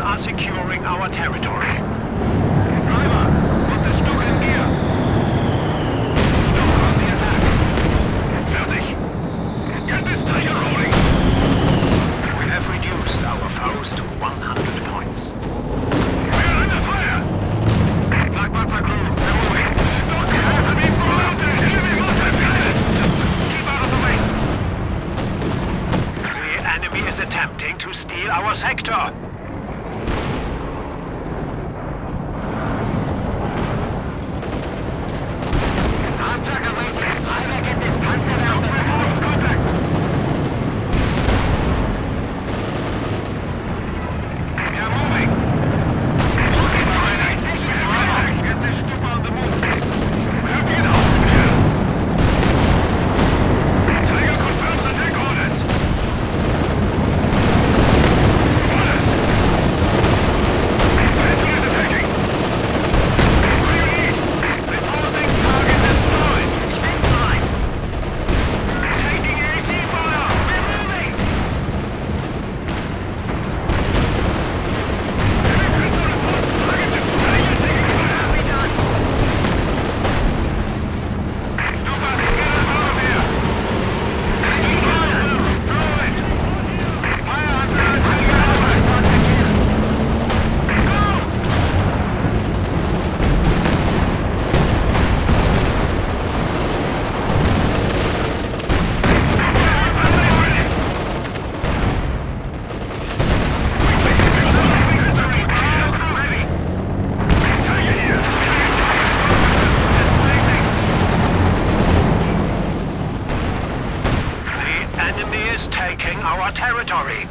are securing our territory. Driver, put the Stuka in gear. Stuka on the attack. Fertig. Get this tiger rolling. We have reduced our foes to 100 points. We're under fire! Flakpanzer crew, they're moving. Those enemies go out there! Enemy mortars guided! Keep out of the way! The enemy is attempting to steal our sector. taking our territory.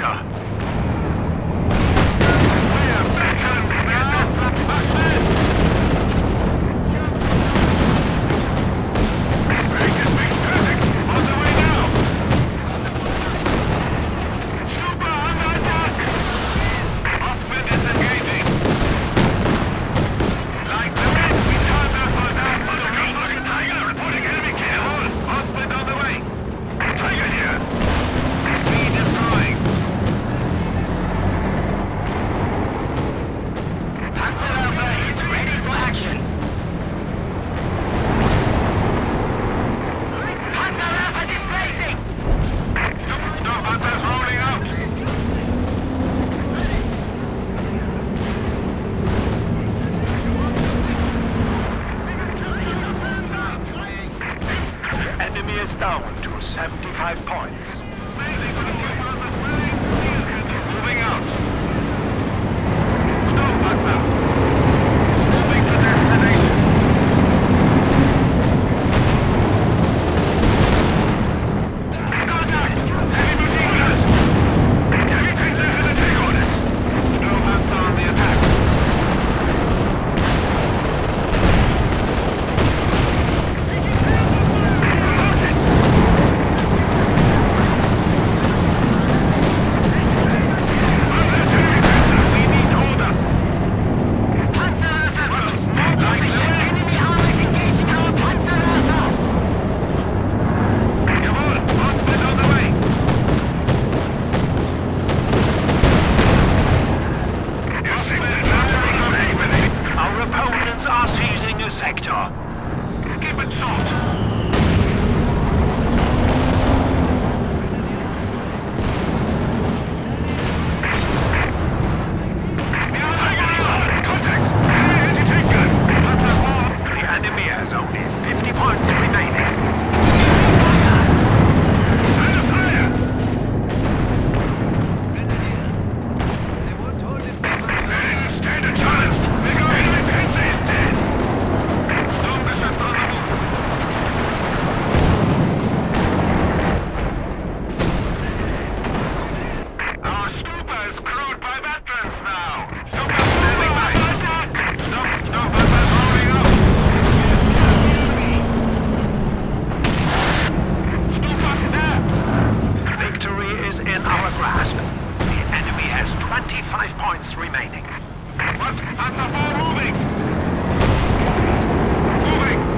better. down to 75 points. Five points remaining. What? That's a ball moving! Moving!